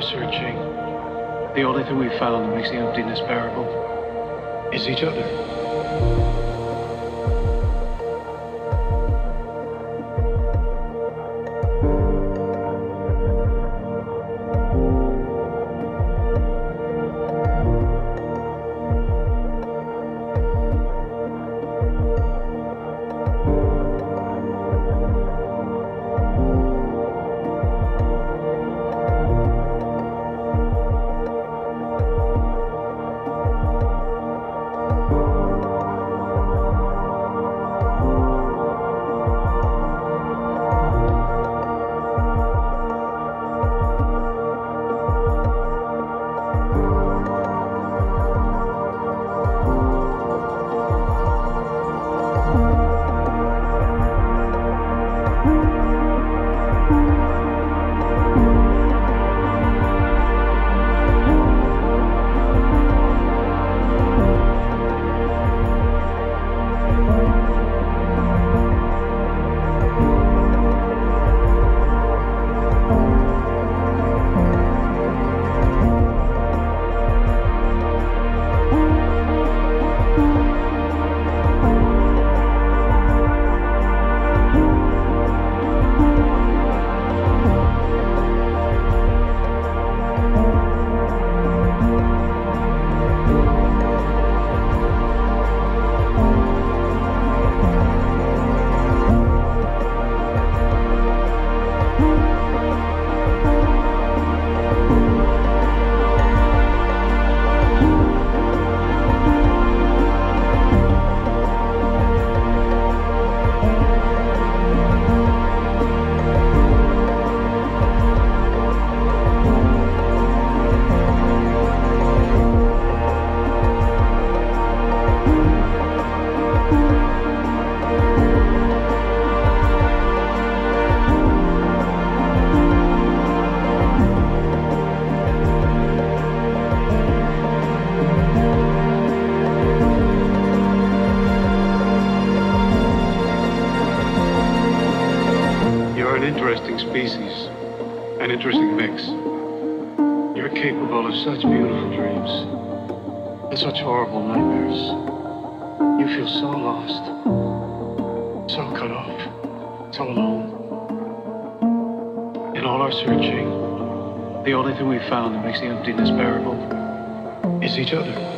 In searching, the only thing we found that makes the emptiness bearable is each other. Lost, so cut off, so alone. In all our searching, the only thing we found that makes the emptiness bearable is each other.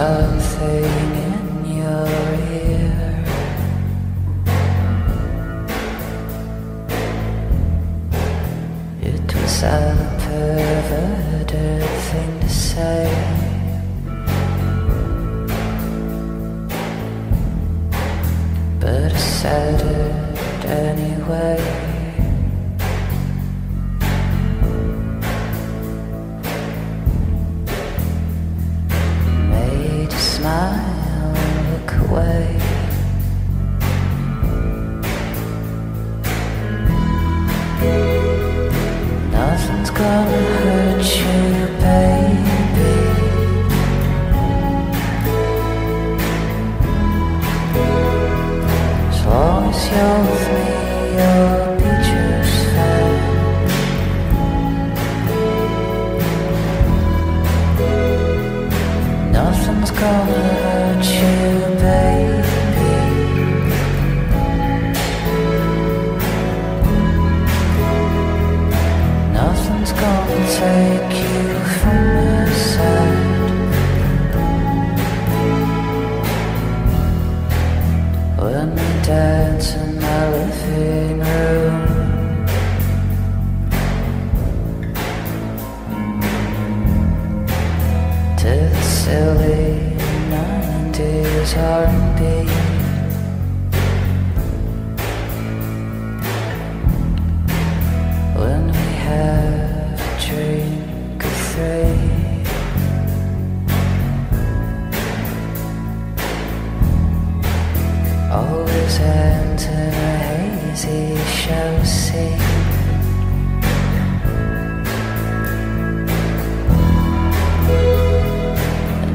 Something in your ear. It was a perverted thing to say. But I said it anyway. Gonna 90s R&B. When we have a drink of three. Always ends in a hazy show scene.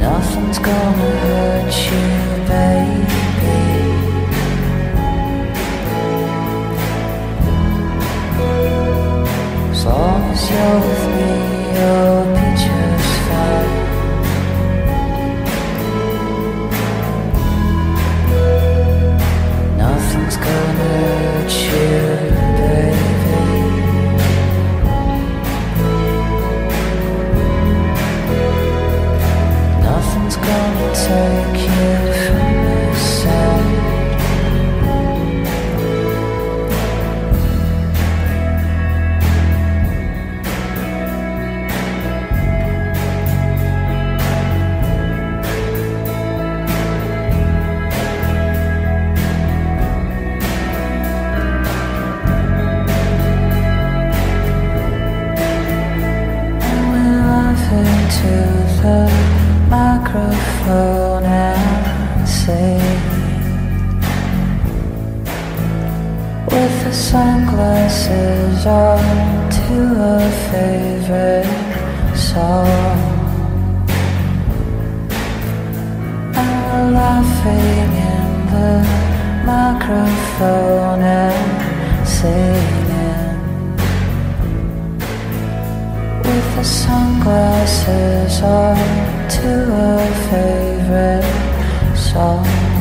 Nothing's gonna hurt you, baby. As long sunglasses on to a favorite song. We're laughing in the microphone and singing with the sunglasses on to a favorite song.